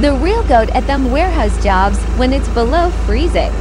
The real goat at them warehouse jobs when it's below freezing.